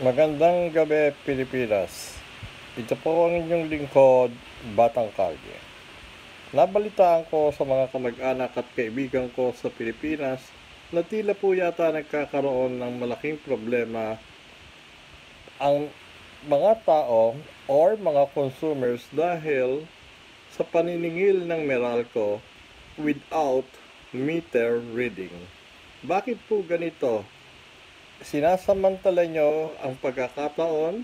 Magandang gabi, Pilipinas. Ito po ang inyong lingkod, Batang Kalye. Nabalitaan ko sa mga kamag-anak at kaibigan ko sa Pilipinas na tila po yata nagkakaroon ng malaking problema ang mga tao or mga consumers dahil sa paniningil ng Meralco without meter reading. Bakit po ganito? Sinasamantala nyo ang pagkakataon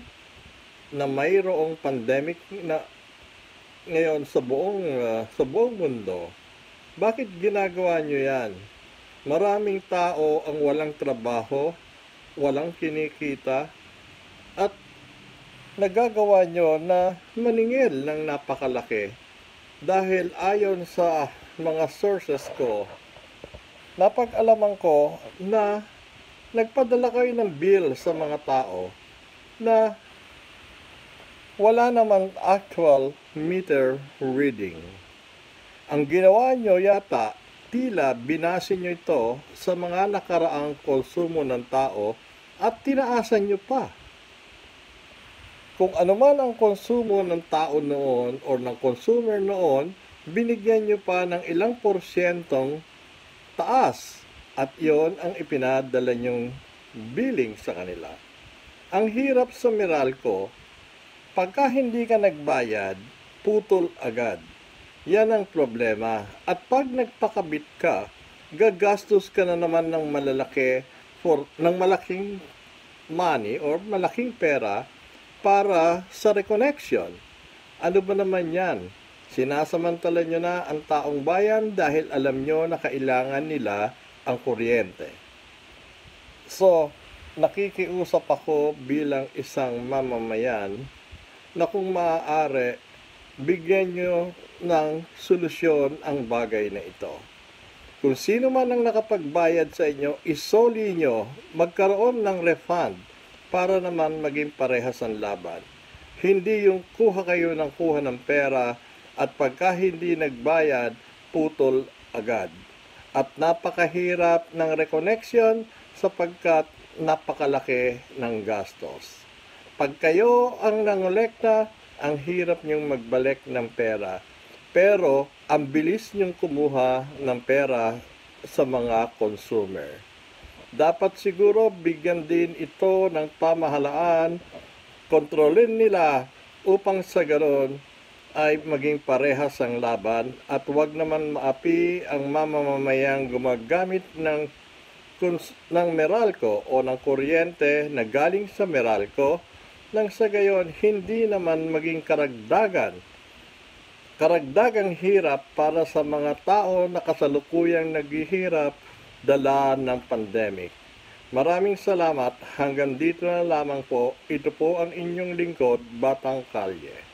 na mayroong pandemic na ngayon sa buong ah, sa buong mundo. Bakit ginagawa nyo 'yan? Maraming tao ang walang trabaho, walang kinikita at nagagawa nyo na maningil ng napakalaki dahil ayon sa mga sources ko napag-alaman ko na nagpadala kayo ng bill sa mga tao na wala namang actual meter reading. Ang ginawa nyo yata, tila binasi nyo ito sa mga nakaraang konsumo ng tao at tinaasan nyo pa. Kung ano man ang konsumo ng tao noon or ng consumer noon, binigyan nyo pa ng ilang porsyentong taas at yon ang ipinadala niyong billing sa kanila. Ang hirap sa Meralco, pagka hindi ka nagbayad, putol agad. Yan ang problema. At pag nagpakabit ka, gagastos ka na naman ng malalaki for ng malaking money or malaking pera para sa reconnection. Ano ba naman yan? Sinasamantala nyo na ang taong bayan dahil alam nyo na kailangan nila ang kuryente. So, nakikiusap ako bilang isang mamamayan na kung maaari, bigyan nyo ng solusyon ang bagay na ito. Kung sino man ang nakapagbayad sa inyo, isoli nyo, magkaroon ng refund para naman maging parehas ang laban. Hindi yung kuha kayo ng kuha ng pera at pagka hindi nagbayad, putol agad at napakahirap ng reconnection sapagkat napakalaki ng gastos. Pag kayo ang nangolekta, ang hirap niyong magbalik ng pera. Pero ang bilis niyong kumuha ng pera sa mga consumer. Dapat siguro bigyan din ito ng pamahalaan, kontrolin nila upang sa ganon ay maging parehas ang laban at huwag naman maapi ang mamamamayang gumagamit ng ng Meralco o ng kuryente na galing sa Meralco nang sa gayon hindi naman maging karagdagan karagdagang hirap para sa mga tao na kasalukuyang naghihirap dala ng pandemic. Maraming salamat. Hanggang dito na lamang po. Ito po ang inyong lingkod, Batang Kalye.